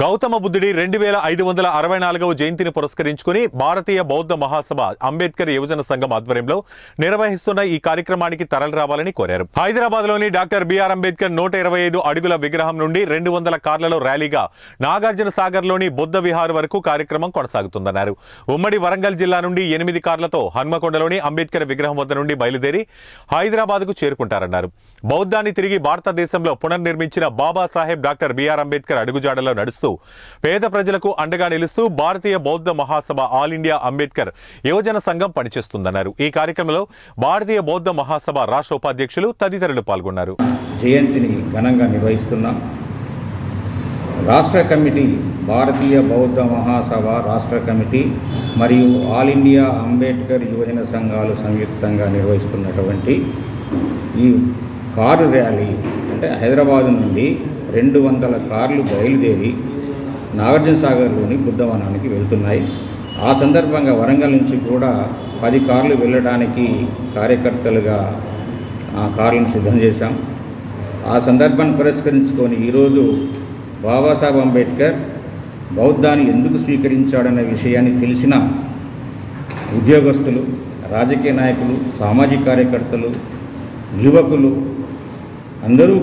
గౌతమ బుద్ధుడి రెండు వేల ఐదు వందల అరవై నాలుగవ జయంతిని పురస్కరించుకుని భారతీయ బౌద్ధ మహాసభ అంబేద్కర్ యువజన సంఘం ఆధ్వర్యంలో నిర్వహిస్తున్న ఈ కార్యక్రమానికి తరలి రావాలని కోరారు. హైదరాబాద్లోని డాక్టర్ బిఆర్ అంబేద్కర్ నూట ఇరవై ఐదు అడుగుల విగ్రహం నుండి రెండు వందల కార్లలో ర్యాలీగా నాగార్జున సాగర్లోని బుద్ధ విహార్ వరకు కార్యక్రమం కొనసాగుతుందన్నారు. ఉమ్మడి వరంగల్ జిల్లా నుండి ఎనిమిది కార్లతో హన్మకొండలోని అంబేద్కర్ విగ్రహం వద్ద నుండి బయలుదేరి హైదరాబాద్కు చేరుకుంటారన్నారు. బౌద్ధాన్ని తిరిగి భారతదేశంలో పునర్నిర్మించిన Babasaheb doctor B R Ambedkar అడుగుజాడలో నడుస్తూ పేద ప్రజలకు అండగా నిలుస్తూ భారతీయ బౌద్ధ మహాసభ ఆల్ ఇండియా అంబేద్కర్ యువజన సంఘం పనిచేస్తుందన్నారు. ఈ కార్యక్రమంలో భారతీయ బౌద్ధ మహాసభ రాష్ట్ర ఉపాధ్యక్షులు తదితరులు పాల్గొన్నారు. జయంతిని ఘనంగా నిర్వహిస్తున్నాం రాష్ట్ర కమిటీ భారతీయ బౌద్ధ మహాసభ రాష్ట్ర కమిటీ మరియు ఆల్ ఇండియా అంబేద్కర్ యువజన సంఘాలు సంయుక్తంగా నిర్వహిస్తున్నటువంటి ఈ కారు ర్యాలీ అంటే హైదరాబాద్ నుండి రెండు వందల కార్లు బయలుదేరి నాగార్జున సాగర్లోని బుద్ధవనానికి వెళ్తున్నాయి. ఆ సందర్భంగా వరంగల్ నుంచి కూడా పది కార్లు వెళ్ళడానికి కార్యకర్తలుగా ఆ కార్లను సిద్ధం చేశాం. ఆ సందర్భాన్ని పురస్కరించుకొని ఈరోజు బాబాసాహెబ్ అంబేద్కర్ బౌద్ధాన్ని ఎందుకు స్వీకరించాడనే విషయాన్ని తెలిసిన ఉద్యోగస్తులు రాజకీయ నాయకులు సామాజిక కార్యకర్తలు యువకులు అందరూ